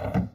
you.